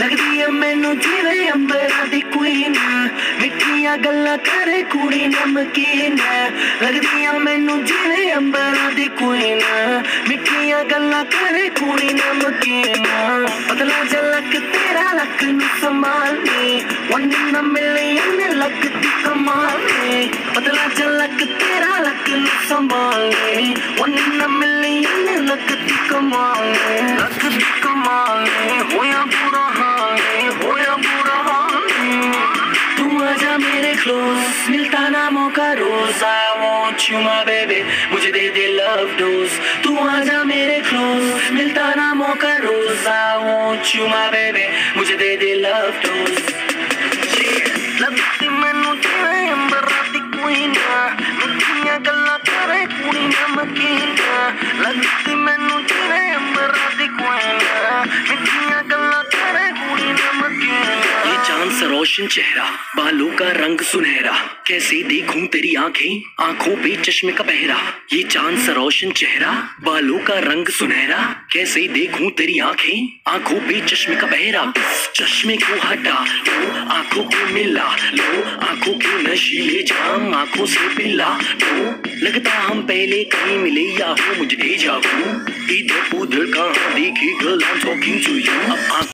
ਲੱਗਦੀ ਐ ਮੈਨੂੰ ਜਿਵੇਂ ਅੰਬਰਾਂ ਦੀ ਕੁਈਨ ਮਿੱਠੀਆਂ ਗੱਲਾਂ ਕਰੇ ਕੁੜੀ ਨਮਕੀਨ ਲੱਗਦੀ ਐ ਮੈਨੂੰ ਜਿਵੇਂ ਅੰਬਰਾਂ ਦੀ ਕੁਈਨ ਮਿੱਠੀਆਂ ਗੱਲਾਂ ਕਰੇ ਕੁੜੀ ਨਮਕੀਨ ਪਤਲਾ ਜਲਕ ਤੇਰਾ ਲੱਕ ਨੂੰ ਸੰਭਾਲਨੀ one in a million ਲੱਗਦੀ ਕਮਾਲ ਨੇ ਪਤਲਾ ਜਲਕ ਤੇਰਾ ਲੱਕ ਨੂੰ ਸੰਭਾਲਨੀ one in a million ਲੱਗਦੀ ਕਮਾਲ मेरे क्लोज मिलता ना मौका रोज I want you my baby मुझे दे दे लव डोज तू आजा मेरे क्लोज मिलता ना मौका रोज I want you my baby मुझे दे दे लव डोज ਲੱਗਦੀ ਮੈਨੂੰ ਜਿਵੇਂ ਅੰਬਰਾਂ ਦੀ ਕੁਈਨ ਮਿੱਠੀਆਂ ਗੱਲਾਂ ਕਰੇ ਕੁੜੀ ਨਮਕੀਨ ਲੱਗਦੀ ਮੈਨੂੰ ਜਿਵੇਂ ਅੰਬਰਾਂ ਦੀ ਕੁਈਨ ਮਿੱਠੀਆਂ ਗੱਲਾਂ ਕਰੇ ਕੁੜੀ ਨਮਕੀਨ ये चांद सा रोशन चेहरा, बालों का रंग सुनहरा। कैसे देखूँ तेरी आँखें? आँखों पे चश्मे का पहरा। ये चाँद सा रोशन चेहरा, बालों का रंग सुनहरा। कैसे देखूँ तेरी आँखें? आँखों पे चश्मे का पहरा। चश्मे को हटा? लो आँखों को मिला? लो आँखों के नशीले जाम? आँखों से पिला? लो लगता हम पहले कहीं मिले या हो मुझे दे इधर उधर कहाँ देखी? I'm talking to you अब